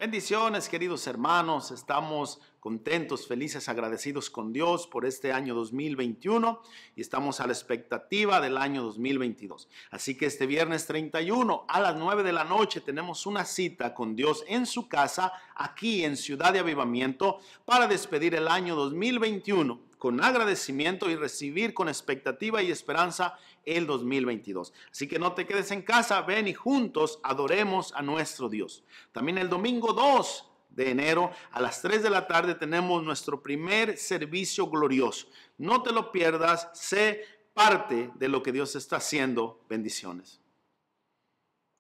Bendiciones, queridos hermanos. Estamos contentos, felices, agradecidos con Dios por este año 2021 y estamos a la expectativa del año 2022. Así que este viernes 31 a las 9 de la noche tenemos una cita con Dios en su casa aquí en Ciudad de Avivamiento para despedir el año 2021 con agradecimiento y recibir con expectativa y esperanza el 2022. Así que no te quedes en casa, ven y juntos adoremos a nuestro Dios. También el domingo 2 de enero a las 3 de la tarde tenemos nuestro primer servicio glorioso. No te lo pierdas, sé parte de lo que Dios está haciendo. Bendiciones.